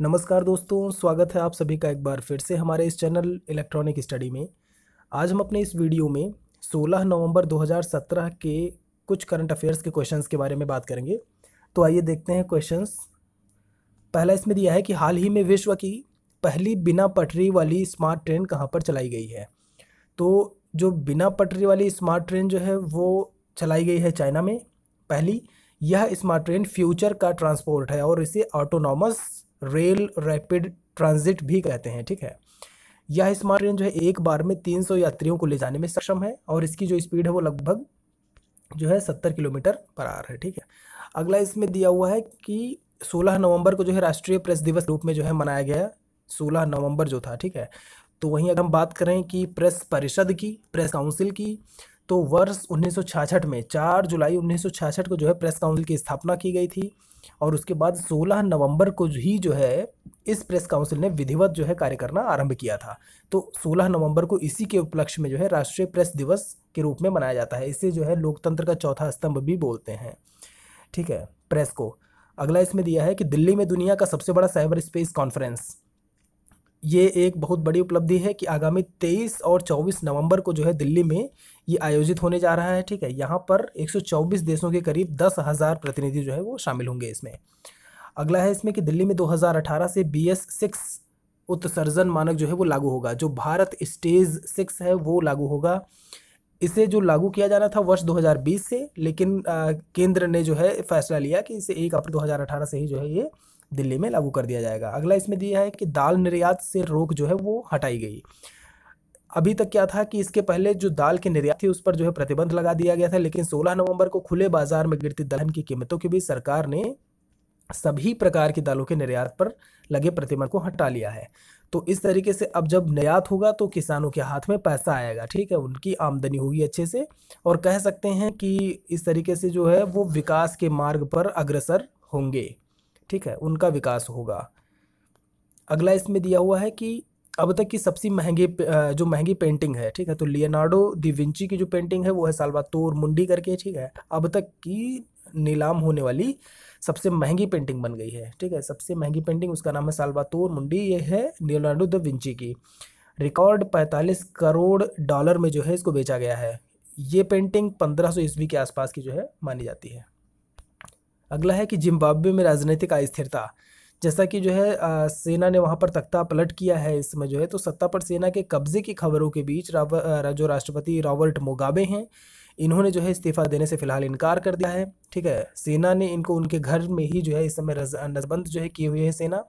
नमस्कार दोस्तों, स्वागत है आप सभी का एक बार फिर से हमारे इस चैनल इलेक्ट्रॉनिक स्टडी में। आज हम अपने इस वीडियो में 16 नवंबर 2017 के कुछ करंट अफेयर्स के क्वेश्चंस के बारे में बात करेंगे। तो आइए देखते हैं क्वेश्चंस। पहला इसमें दिया है कि हाल ही में विश्व की पहली बिना पटरी वाली स्मार्ट ट्रेन कहाँ पर चलाई गई है? तो जो बिना पटरी वाली स्मार्ट ट्रेन जो है, वो चलाई गई है चाइना में। पहली, यह स्मार्ट ट्रेन फ्यूचर का ट्रांसपोर्ट है और इसे ऑटोनॉमस रेल रैपिड ट्रांजिट भी कहते हैं, ठीक है? यह स्मार्ट ट्रेन जो है, एक बार में 300 यात्रियों को ले जाने में सक्षम है और इसकी जो स्पीड है, वो लगभग जो है 70 किलोमीटर पर आर है, ठीक है? अगला इसमें दिया हुआ है कि 16 नवंबर को जो है, राष्ट्रीय प्रेस दिवस रूप में जो है, मनाया गया 16 नवंबर जो था, ठीक है? तो वहीं अगर हम बात करें कि प्रेस परिषद की, प्रेस काउंसिल की तो वर्ष 1966 में 4 जुलाई 1966 को जो है, प्रेस काउंसिल की स्थापना की गई थी। और उसके बाद 16 नवंबर को ही जो है, इस प्रेस काउंसिल ने विधिवत जो है कार्य करना आरंभ किया था। तो 16 नवंबर को इसी के उपलक्ष्य में जो है, राष्ट्रीय प्रेस दिवस के रूप में मनाया जाता है। इसे जो है, लोकतंत्र का चौथा स्तंभ भी बोलते हैं। ठीक है, प्रेस को। अगला इसमें दिया है कि दिल्ली में दुनिया का सबसे बड़ा साइबर स्पेस कॉन्फ्रेंस। ये एक बहुत बड़ी उपलब्धि है कि आगामी 23 और 24 नवंबर को जो है दिल्ली में ये आयोजित होने जा रहा है ठीक है? यहाँ पर 124 देशों के करीब दस हज़ार प्रतिनिधि जो है वो शामिल होंगे इसमें। अगला है इसमें कि दिल्ली में 2018 से बी एस सिक्स उत्सर्जन मानक जो है वो लागू होगा। जो भारत स्टेज सिक्स है वो लागू होगा। इसे जो लागू किया जाना था वर्ष 2020 से लेकिन आ, केंद्र ने जो है फैसला लिया कि इसे एक अप्रैल 2018 से ही जो है ये दिल्ली में लागू कर दिया जाएगा। अगला इसमें दिया है कि दाल निर्यात से रोक जो है वो हटाई गई। अभी तक क्या था कि इसके पहले जो दाल के निर्यात थी, उस पर जो है प्रतिबंध लगा दिया गया था, लेकिन 16 नवंबर को खुले बाज़ार में गिरती दलहन की कीमतों के बीच सरकार ने सभी प्रकार की दालों के निर्यात पर लगे प्रतिबंध को हटा लिया है। तो इस तरीके से अब जब निर्यात होगा तो किसानों के हाथ में पैसा आएगा, ठीक है? उनकी आमदनी होगी अच्छे से, और कह सकते हैं कि इस तरीके से जो है वो विकास के मार्ग पर अग्रसर होंगे। ठीक है, उनका विकास होगा। अगला इसमें दिया हुआ है कि अब तक की सबसे महँगी जो महँगी पेंटिंग है, ठीक है तो लियोनार्डो दी विंची की जो पेंटिंग है, वो है सालवातोर मुंडी करके, ठीक है, अब तक की नीलाम होने वाली सबसे महँगी पेंटिंग बन गई है, ठीक है, सबसे महँगी पेंटिंग उसका नाम है सालवातोर मुंडी, ये है लियोनार्डो द विंची की। रिकॉर्ड 45 करोड़ डॉलर में जो है, इसको बेचा गया है। ये पेंटिंग 1500 ईस्वी के आसपास की जो है, मानी जाती है। अगला है कि जिम्बाब्वे में राजनीतिक अस्थिरता। जैसा कि जो है आ, सेना ने वहाँ पर तख्ता पलट किया है इस समय जो है तो सत्ता पर सेना के कब्जे की खबरों के बीच जो राष्ट्रपति रॉबर्ट मोगाबे हैं इन्होंने जो है इस्तीफा देने से फ़िलहाल इनकार कर दिया है। ठीक है सेना ने इनको उनके घर में ही जो है इस समय नजबंद जो है किए हुए है सेना।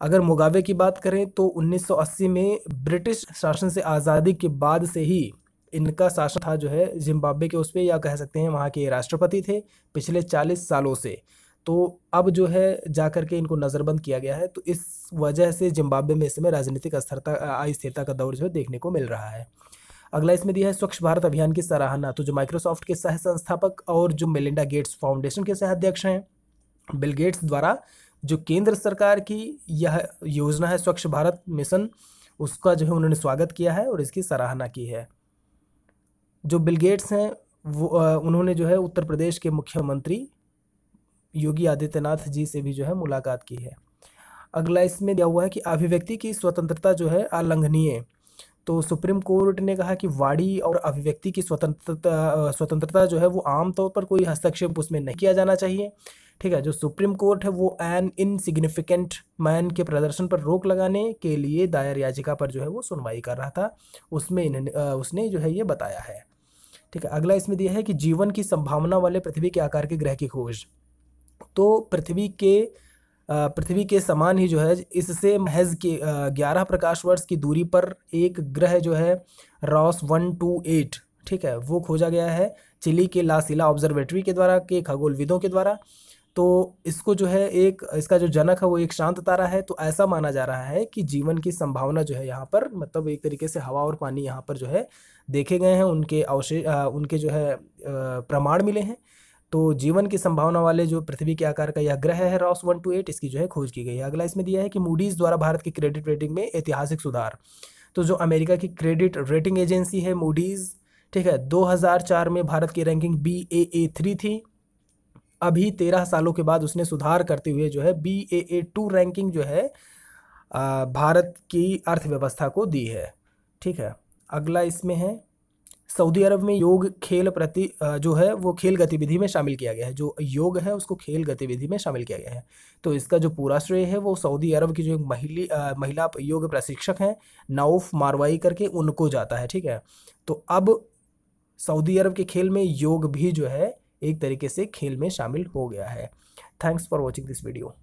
अगर मुगाबे की बात करें तो 1980 में ब्रिटिश शासन से आज़ादी के बाद से ही इनका शासन था जो है जिम्बाब्वे के उस पर या कह सकते हैं वहाँ के राष्ट्रपति थे पिछले चालीस सालों से। तो अब जो है जा कर के इनको नज़रबंद किया गया है तो इस वजह से जिम्बाब्वे में इस समय राजनीतिक अस्थिरता अस्थिरता का दौर जो है देखने को मिल रहा है। अगला इसमें दिया है, स्वच्छ भारत अभियान की सराहना। तो जो माइक्रोसॉफ्ट के सह संस्थापक और जो मेलिंडा गेट्स फाउंडेशन के सह अध्यक्ष हैं, बिल गेट्स द्वारा जो केंद्र सरकार की यह योजना है, स्वच्छ भारत मिशन, उसका जो है उन्होंने स्वागत किया है और इसकी सराहना की है। जो बिल गेट्स हैं, वो उन्होंने जो है उत्तर प्रदेश के मुख्यमंत्री योगी आदित्यनाथ जी से भी जो है मुलाकात की है। अगला इसमें दिया हुआ है कि अभिव्यक्ति की स्वतंत्रता जो है अलंघनीय तो सुप्रीम कोर्ट ने कहा कि वाणी और अभिव्यक्ति की स्वतंत्रता स्वतंत्रता जो है वो आमतौर पर कोई हस्तक्षेप उसमें नहीं किया जाना चाहिए। ठीक है, जो सुप्रीम कोर्ट है वो एन इनसिग्निफिकेंट मैन के प्रदर्शन पर रोक लगाने के लिए दायर याचिका पर जो है वो सुनवाई कर रहा था। उसमें इन्होंने उसने जो है ये बताया है। ठीक है, अगला इसमें दिया है कि जीवन की संभावना वाले पृथ्वी के आकार के ग्रह की खोज। तो पृथ्वी के पृथ्वी के समान ही जो है, इससे महज के ग्यारह प्रकाश वर्ष की दूरी पर एक ग्रह जो है, रॉस वन, टू, एट, ठीक है, वो खोजा गया है चिली के लासिला ऑब्जर्वेटरी के द्वारा, के खगोलविदों के द्वारा। तो इसको जो है एक, इसका जो जनक है वो एक शांत तारा है तो ऐसा माना जा रहा है कि जीवन की संभावना जो है यहाँ पर मतलब एक तरीके से हवा और पानी यहाँ पर जो है देखे गए हैं, उनके अवशेष उनके जो है प्रमाण मिले हैं। तो जीवन की संभावना वाले जो पृथ्वी के आकार का यह ग्रह है, रॉस वन टू एट, इसकी जो है खोज की गई है। अगला इसमें दिया है कि मूडीज़ द्वारा भारत की क्रेडिट रेटिंग में ऐतिहासिक सुधार। तो जो अमेरिका की क्रेडिट रेटिंग एजेंसी है मूडीज़ ठीक है 2004 में भारत की ranking B A A three थी। अभी तेरह सालों के बाद उसने सुधार करते हुए जो है B A A two ranking जो है भारत की अर्थव्यवस्था को दी है। ठीक है? अगला इसमें है, सऊदी अरब में योग खेल प्रति जो है वो खेल गतिविधि में शामिल किया गया है। जो योग है, उसको खेल गतिविधि में शामिल किया गया है। तो इसका जो पूरा श्रेय है, वो सऊदी अरब की जो महिली महिला योग प्रशिक्षक हैं नाउफ मारवाई करके उनको जाता है। ठीक है? तो अब सऊदी अरब के खेल में योग भी जो है एक तरीके से खेल में शामिल हो गया है। Thanks for watching this video